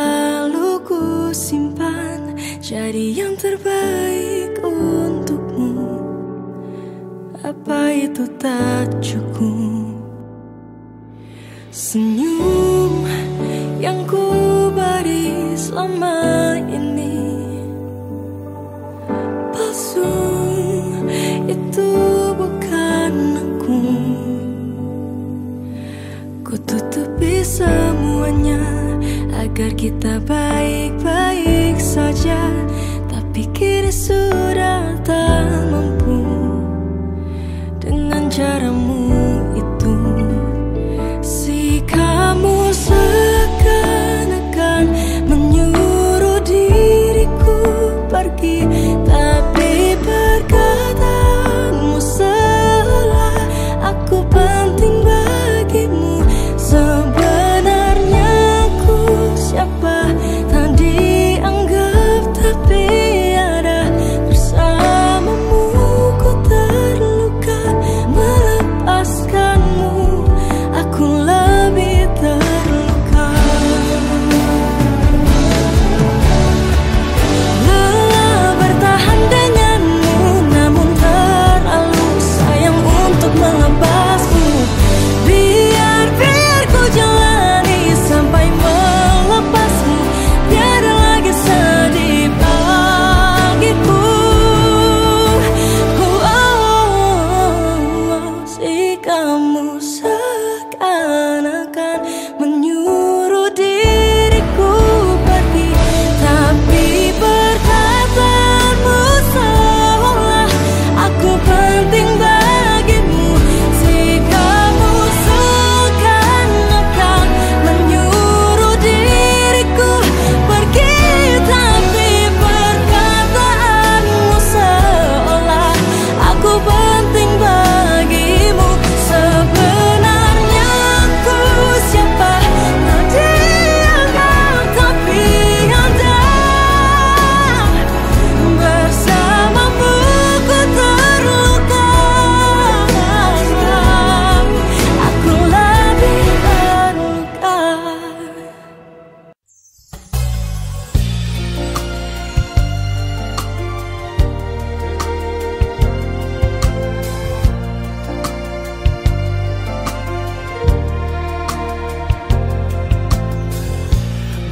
selalu ku simpan Jadi yang terbaik untukmu. Apa itu tak cukup? Senyum yang ku beri selama ini. Palsu itu bukan aku. Ku tutupi semuanya agar kita baik-baik saja tapi kini sudah tak mampu. Dengan caramu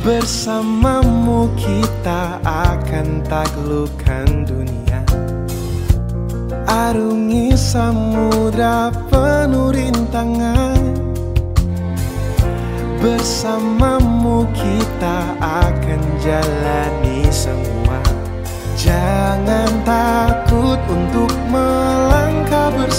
Bersamamu kita akan taklukkan dunia. Arungi samudra penuh rintangan. Bersamamu kita akan jalani semua. Jangan takut untuk melangkah bersama.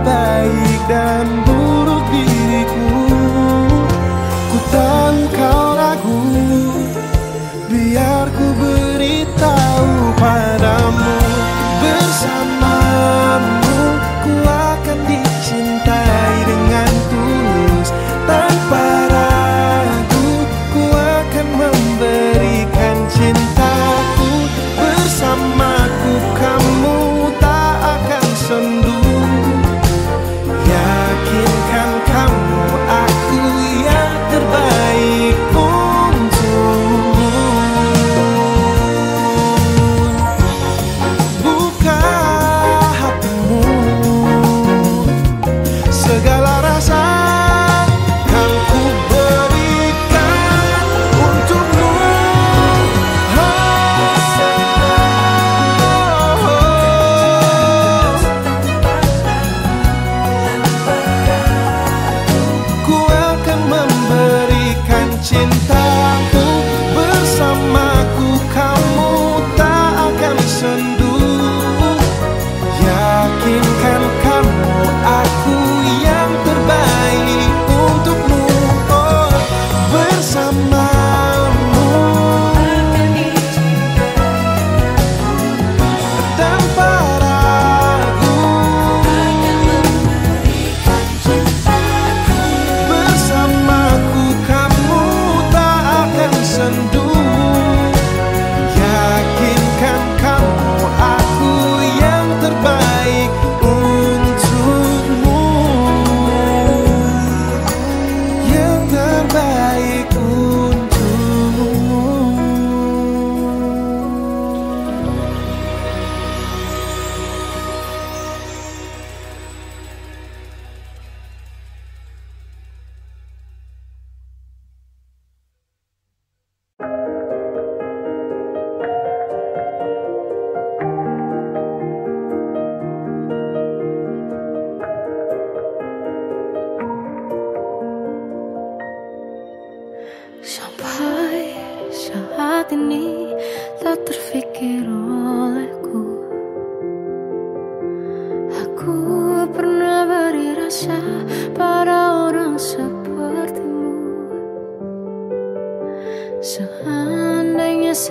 baik dan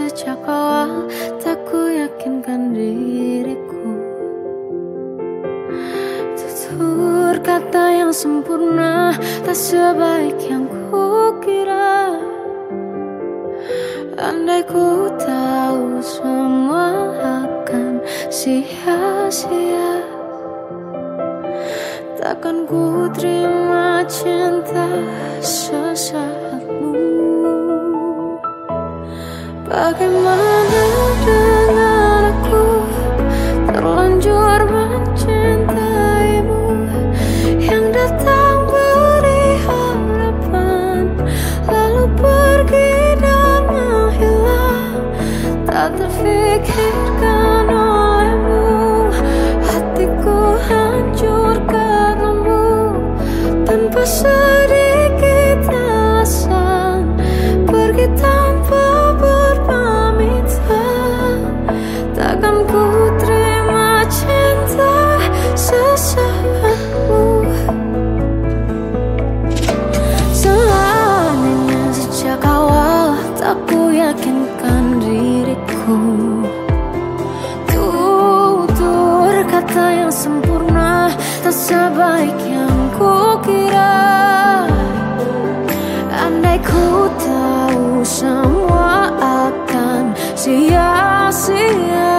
sejak awal tak ku yakinkan diriku. Tutur kata yang sempurna tak sebaik yang ku kira Andai ku tahu semua akan sia-sia. Takkan ku terima cinta sesat. Bagaimana dengan aku? Terlanjur mencintaimu. Yang datang beri harapan Lalu pergi dan menghilang. Tak terfikirkan olehmu. Hatiku hancur karenamu Tanpa sedih sempurna Tak sebaik yang kukira. Andai ku tahu semua akan sia-sia.